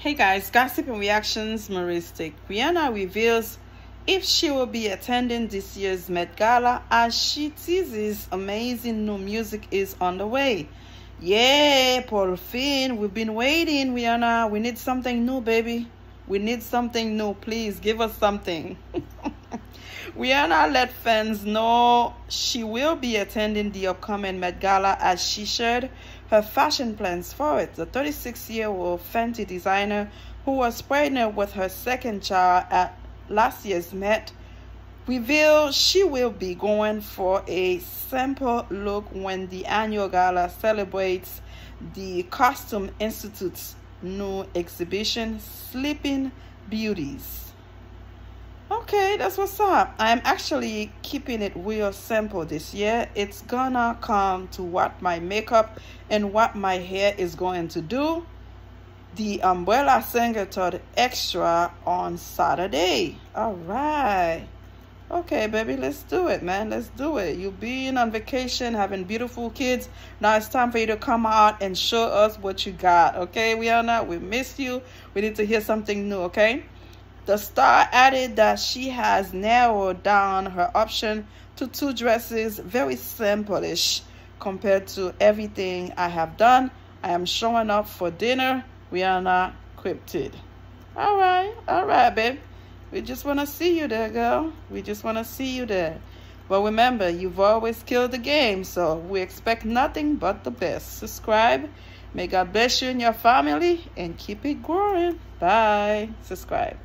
Hey guys, gossip and reactions. Maristic Rihanna reveals if she will be attending this year's Met Gala as she teases amazing new music is on the way. Yeah, Finn, we've been waiting, Rihanna. We need something new, baby. We need something new. Please give us something. Rihanna let fans know she will be attending the upcoming Met Gala as she shared her fashion plans for it. The 36-year-old Fenty designer who was pregnant with her second child at last year's Met revealed she will be going for a simple look when the annual gala celebrates the Costume Institute's new exhibition, Sleeping Beauties. Okay, that's what's up. I'm actually keeping it real simple this year. It's gonna come to what my makeup and what my hair is going to do. The Umbrella Singer Todd Extra on Saturday. All right. Okay, baby, let's do it, man. Let's do it. You've been on vacation, having beautiful kids. Now it's time for you to come out and show us what you got. Okay, we are not. We miss you. We need to hear something new, okay? The star added that she has narrowed down her option to two dresses, very simple-ish compared to everything I have done. I am showing up for dinner. Rihanna cryptid. All right, all right, babe. We just want to see you there, girl. We just want to see you there. But remember, you've always killed the game, so we expect nothing but the best. Subscribe. May God bless you and your family and keep it growing. Bye. Subscribe.